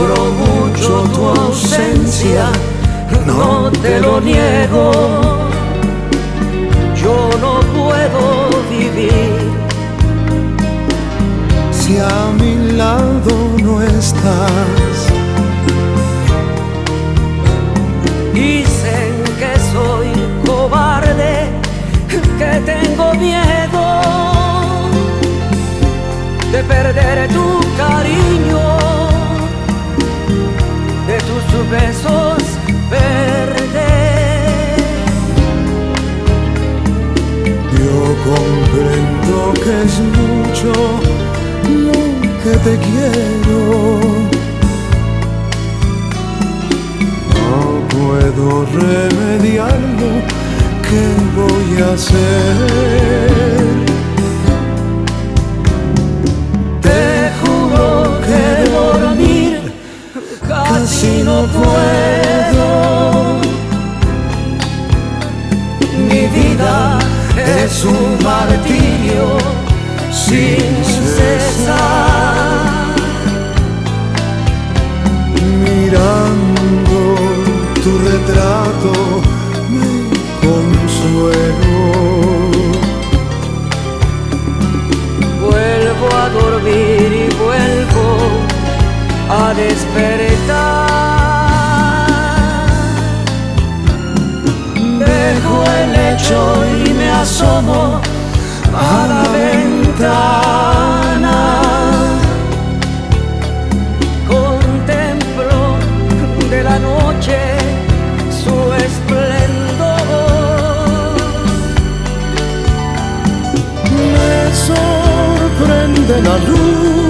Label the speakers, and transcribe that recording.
Speaker 1: Sufro mucho tu ausencia, no te lo niego. Yo no puedo vivir
Speaker 2: si a mi lado no estás.
Speaker 1: Dicen que soy cobarde, que tengo besos verdes.
Speaker 2: Yo comprendo que es mucho lo que te quiero. No puedo remediarlo, ¿qué voy a hacer?
Speaker 1: Es un martirio sin cesar. Contemplo de la noche su esplendor.
Speaker 2: Me sorprende la luz